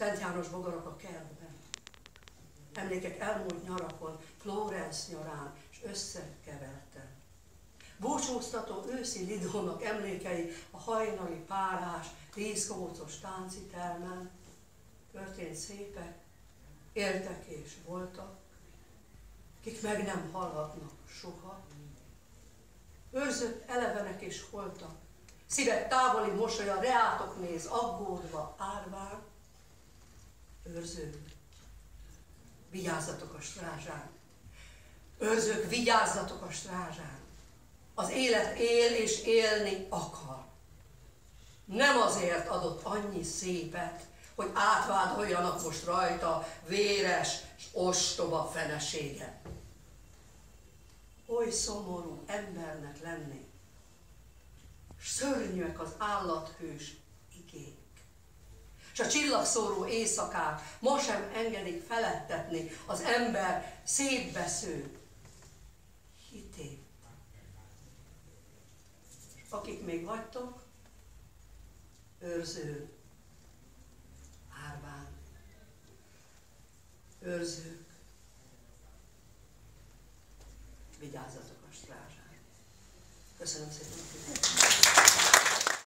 Szent János bogarak a kertben. Emlékek elmúlt nyarakon, Florence nyarán, és összekevertem. Búcsúztató őszi Lidónak emlékei a hajnali párás, vízkócos tánci termen. Történt szépek, éltek és voltak, kik meg nem hallhatnak soha. Őrzött elevenek és holtak, szívek távoli mosolya, reátok néz, aggódva, árván. Őrzők, vigyázzatok a strázsán. Őrzők, vigyázzatok a strázsán. Az élet él és élni akar. Nem azért adott annyi szépet, hogy átvádoljanak most rajta véres és ostoba fenesége. Oly szomorú embernek lenni, szörnyűek az állathős. És a csillagszóró éjszakák ma sem engedik felettetni az ember szétbesző hitét. Akik még vagytok, őrző, árván, őrzők, vigyázzatok a strázsán. Köszönöm szépen.